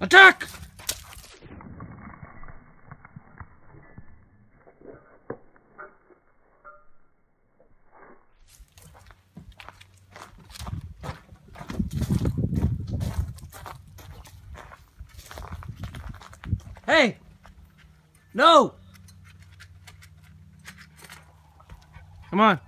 Attack! Hey! No! Come on.